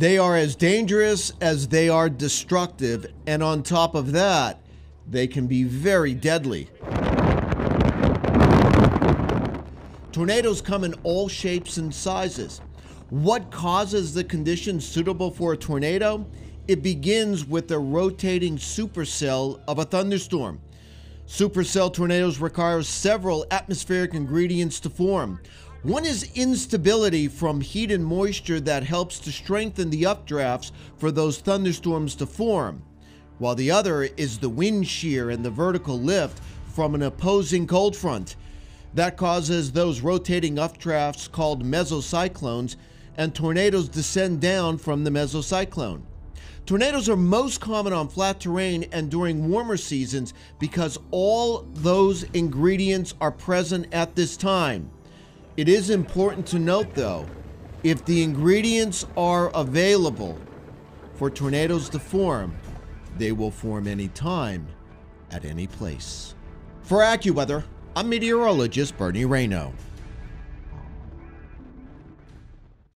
They are as dangerous as they are destructive, and on top of that, they can be very deadly. Tornadoes come in all shapes and sizes. What causes the conditions suitable for a tornado? It begins with the rotating supercell of a thunderstorm. Supercell tornadoes require several atmospheric ingredients to form. One is instability from heat and moisture that helps to strengthen the updrafts for those thunderstorms to form, while the other is the wind shear and the vertical lift from an opposing cold front. That causes those rotating updrafts called mesocyclones and tornadoes descend down from the mesocyclone. Tornadoes are most common on flat terrain and during warmer seasons because all those ingredients are present at this time. It is important to note though, if the ingredients are available for tornadoes to form, they will form any time at any place. For AccuWeather, I'm meteorologist Bernie Rayno.